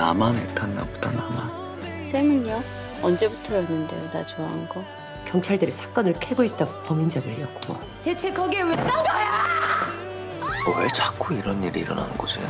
나만 애탔나 보다 나만 쌤은요? 언제부터였는데요, 나 좋아한 거? 경찰들이 사건을 캐고 있다고 범인 잡으려고. 대체 거기에 왜 딴 거야! 왜 자꾸 이런 일이 일어나는 거지?